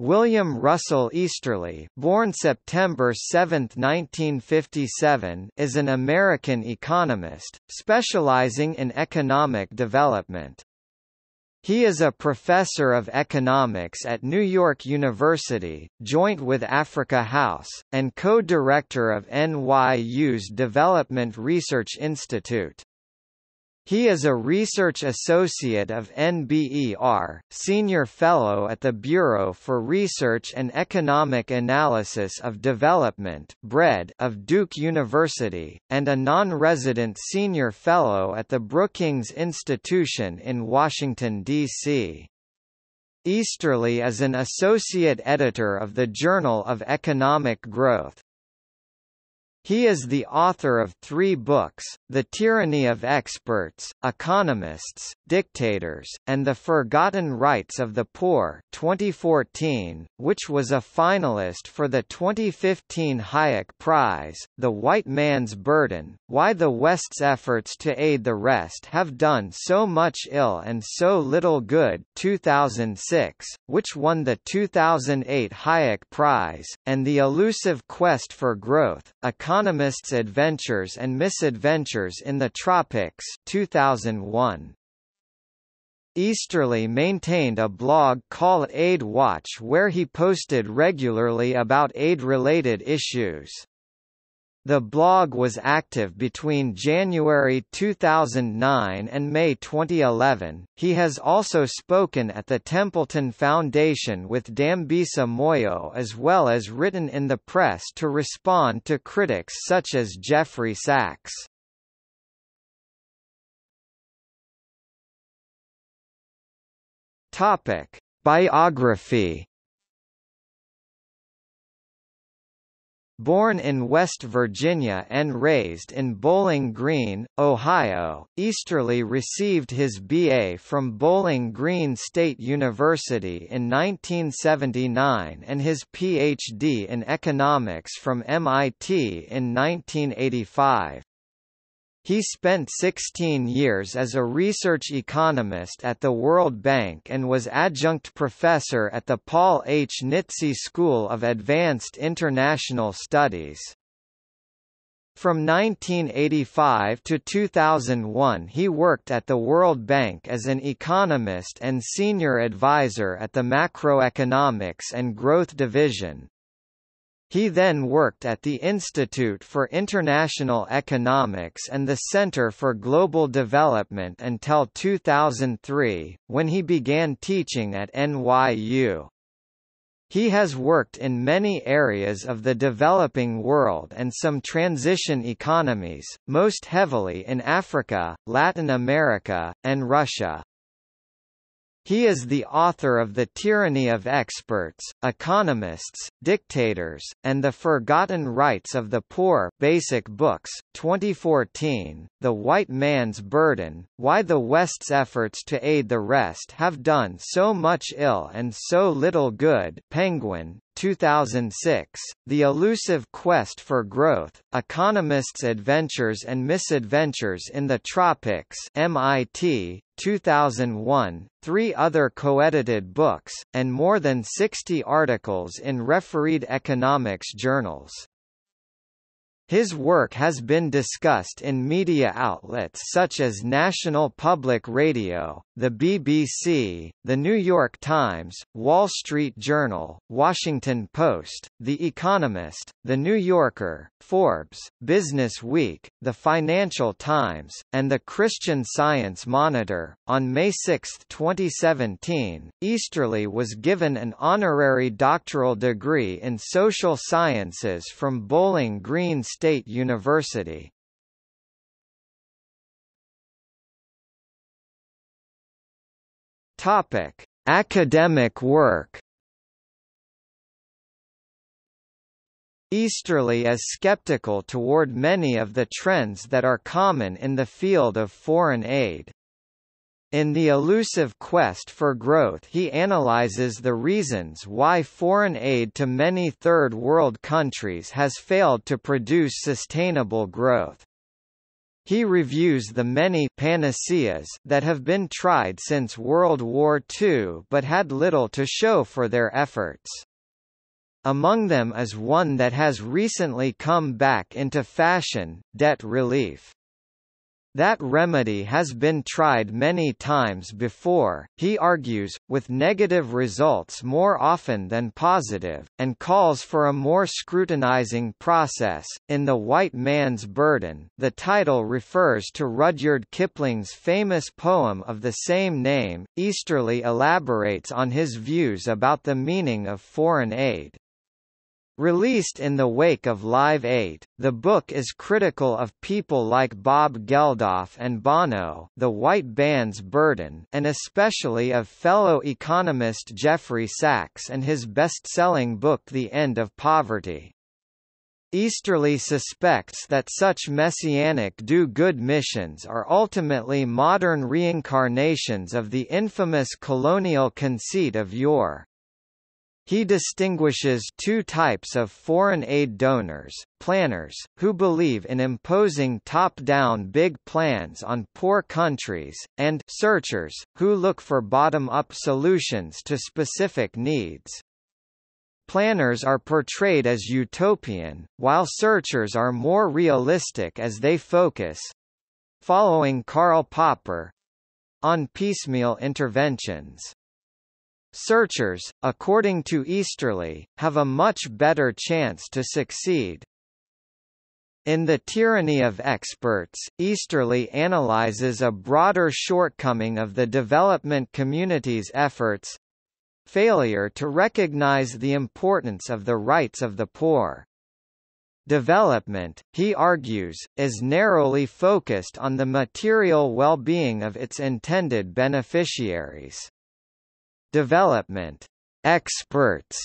William Russell Easterly born September 7, 1957, is an American economist, specializing in economic development. He is a professor of economics at New York University, joint with Africa House, and co-director of NYU's Development Research Institute. He is a research associate of NBER, senior fellow at the Bureau for Research and Economic Analysis of Development of Duke University, and a non-resident senior fellow at the Brookings Institution in Washington, D.C. Easterly is an associate editor of the Journal of Economic Growth. He is the author of three books, The Tyranny of Experts, Economists, Dictators, and The Forgotten Rights of the Poor 2014, which was a finalist for the 2015 Hayek Prize, The White Man's Burden, Why the West's Efforts to Aid the Rest Have Done So Much Ill and So Little Good 2006, which won the 2008 Hayek Prize, and The Elusive Quest for Growth, Economists' Adventures and Misadventures in the Tropics 2001. Easterly maintained a blog called Aid Watch where he posted regularly about aid-related issues. The blog was active between January 2009 and May 2011. He has also spoken at the Templeton Foundation with Dambisa Moyo as well as written in the press to respond to critics such as Jeffrey Sachs. Topic: Biography Born in West Virginia and raised in Bowling Green, Ohio, Easterly received his B.A. from Bowling Green State University in 1979 and his Ph.D. in economics from MIT in 1985. He spent 16 years as a research economist at the World Bank and was adjunct professor at the Paul H. Nitze School of Advanced International Studies. From 1985 to 2001 he worked at the World Bank as an economist and senior advisor at the Macroeconomics and Growth Division. He then worked at the Institute for International Economics and the Center for Global Development until 2003, when he began teaching at NYU. He has worked in many areas of the developing world and some transition economies, most heavily in Africa, Latin America, and Russia. He is the author of The Tyranny of Experts, Economists, Dictators, and the Forgotten Rights of the Poor Basic Books, 2014, The White Man's Burden, Why the West's Efforts to Aid the Rest Have Done So Much Ill and So Little Good Penguin, 2006, The Elusive Quest for Growth, Economists' Adventures and Misadventures in the Tropics MIT, 2001, three other co-edited books, and more than 60 articles in refereed economics journals. His work has been discussed in media outlets such as National Public Radio, the BBC, The New York Times, Wall Street Journal, Washington Post, The Economist, The New Yorker, Forbes, Business Week, The Financial Times, and the Christian Science Monitor. On May 6, 2017, Easterly was given an honorary doctoral degree in social sciences from Bowling Green State University. Topic: Academic work. Easterly is skeptical toward many of the trends that are common in the field of foreign aid. In The Elusive Quest for Growth he analyzes the reasons why foreign aid to many Third World countries has failed to produce sustainable growth. He reviews the many panaceas that have been tried since World War II but had little to show for their efforts. Among them is one that has recently come back into fashion, debt relief. That remedy has been tried many times before, he argues, with negative results more often than positive, and calls for a more scrutinizing process. In The White Man's Burden, the title refers to Rudyard Kipling's famous poem of the same name. Easterly elaborates on his views about the meaning of foreign aid. Released in the wake of Live 8, the book is critical of people like Bob Geldof and Bono the White Band's burden and especially of fellow economist Jeffrey Sachs and his best-selling book The End of Poverty. Easterly suspects that such messianic do-good missions are ultimately modern reincarnations of the infamous colonial conceit of yore. He distinguishes two types of foreign aid donors, planners, who believe in imposing top-down big plans on poor countries, and searchers, who look for bottom-up solutions to specific needs. Planners are portrayed as utopian, while searchers are more realistic as they focus—following Karl Popper—on piecemeal interventions. Searchers, according to Easterly, have a much better chance to succeed. In The Tyranny of Experts, Easterly analyzes a broader shortcoming of the development community's efforts failure to recognize the importance of the rights of the poor. Development, he argues, is narrowly focused on the material well-being of its intended beneficiaries. Development experts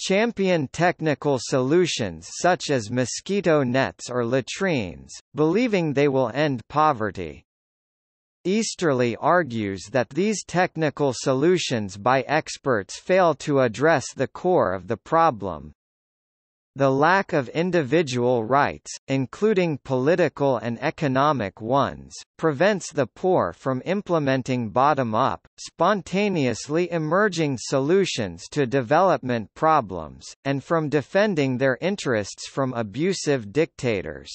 champion technical solutions such as mosquito nets or latrines, believing they will end poverty. Easterly argues that these technical solutions by experts fail to address the core of the problem. The lack of individual rights, including political and economic ones, prevents the poor from implementing bottom-up, spontaneously emerging solutions to development problems, and from defending their interests from abusive dictators.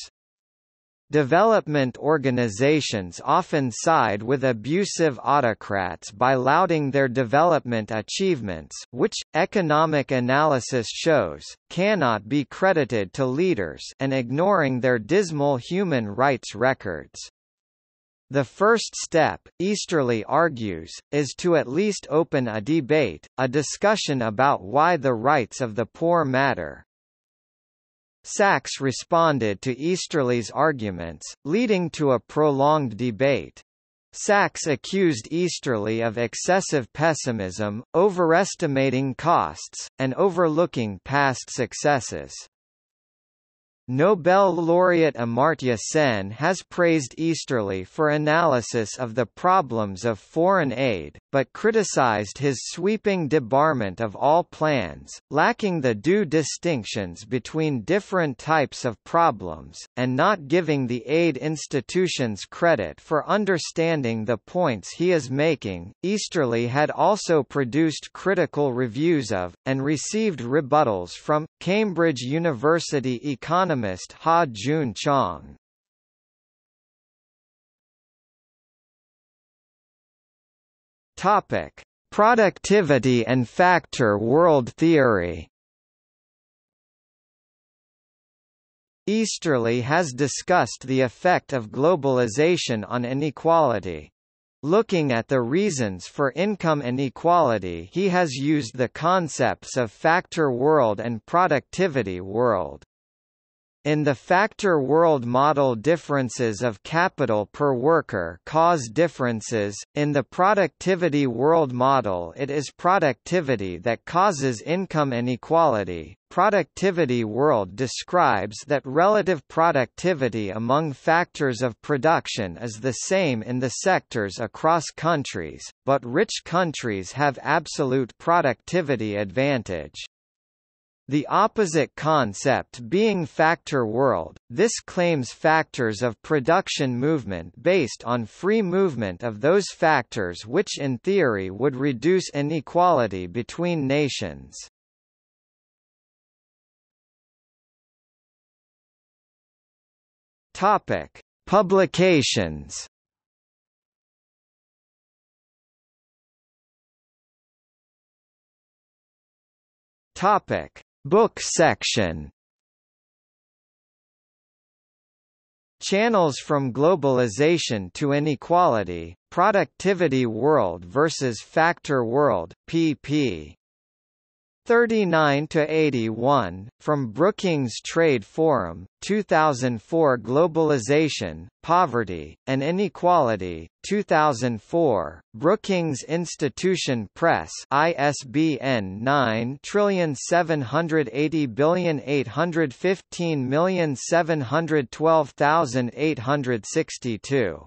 Development organizations often side with abusive autocrats by lauding their development achievements which, economic analysis shows, cannot be credited to leaders and ignoring their dismal human rights records. The first step, Easterly argues, is to at least open a debate, a discussion about why the rights of the poor matter. Sachs responded to Easterly's arguments, leading to a prolonged debate. Sachs accused Easterly of excessive pessimism, overestimating costs, and overlooking past successes. Nobel laureate Amartya Sen has praised Easterly for analysis of the problems of foreign aid, but criticized his sweeping debarment of all plans, lacking the due distinctions between different types of problems, and not giving the aid institutions credit for understanding the points he is making. Easterly had also produced critical reviews of, and received rebuttals from, Cambridge University economists economist Ha-Joon Chang. Topic: Productivity and factor world theory. Easterly has discussed the effect of globalization on inequality. Looking at the reasons for income inequality he has used the concepts of factor world and productivity world. In the factor world model differences of capital per worker cause differences, in the productivity world model it is productivity that causes income inequality. Productivity world describes that relative productivity among factors of production is the same in the sectors across countries, but rich countries have absolute productivity advantage. The opposite concept being factor world, this claims factors of production movement based on free movement of those factors which in theory would reduce inequality between nations. Topic: Publications. Topic: Book section Channels from Globalization to Inequality, Productivity World versus Factor World, pp. 39 to 81 from Brookings Trade Forum 2004 Globalization Poverty and Inequality 2004 Brookings Institution Press ISBN 9780815712862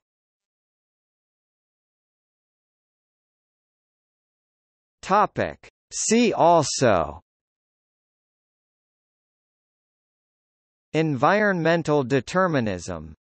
Topic See also Environmental determinism